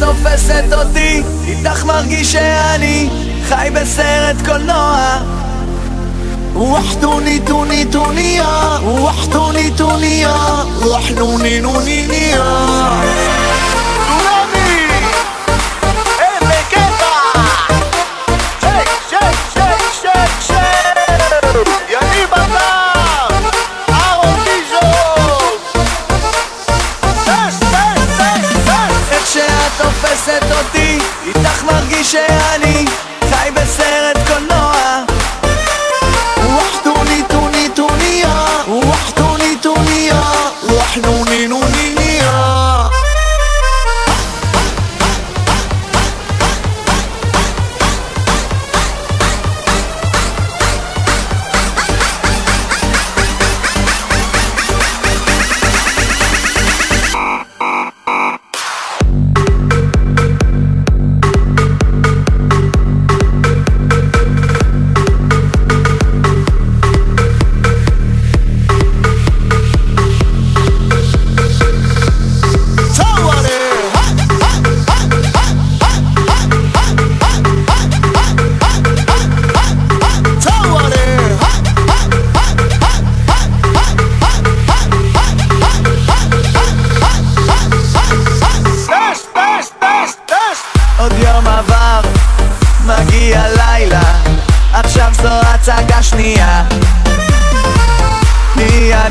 תופסת אותי, איתך מרגיש שאני חי בסרט קולנוע وحدوني توني تونيا وحدوني تونيا وحنوني نونينيا תופסת אותי, איתך מרגיש שאני חי בסרט קולנוע וואחדו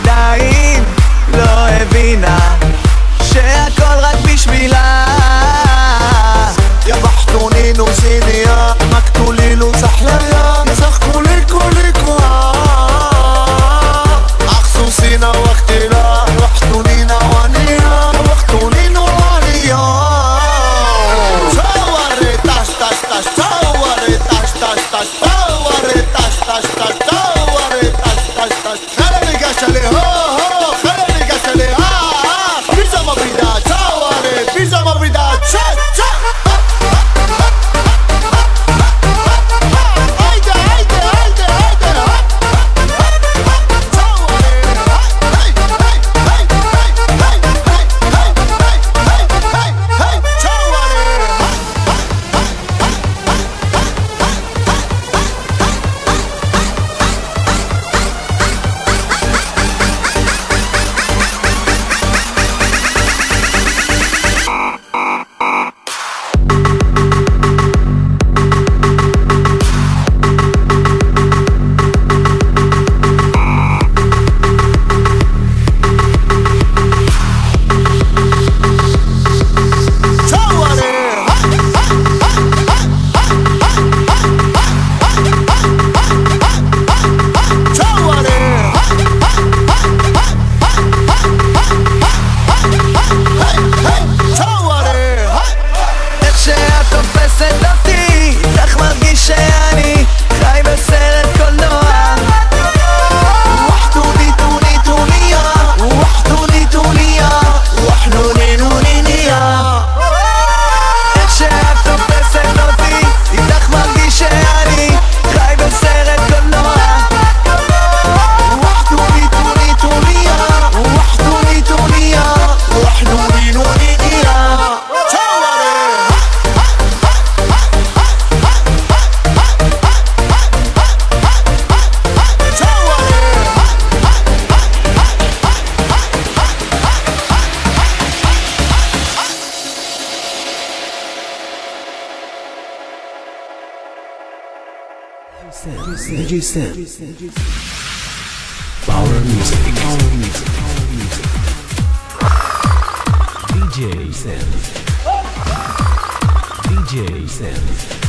עדיין לא הבינה שהכל רק בשבילה يضحكوا نينو زينيا مكتو ليلو زحلايا يزخكوا ليكو ليكو عقصوا سينا واختلا وحتو نينا وانيا وحتو نينو وانيا صوري تاش تاش تاش صوري تاش تاش تاش صوري تاش تاش تاش صوري تاش تاش تاش alejó. Oh. DJ Sam. Power music. Power music. Power music. DJ Sam. DJ Sam.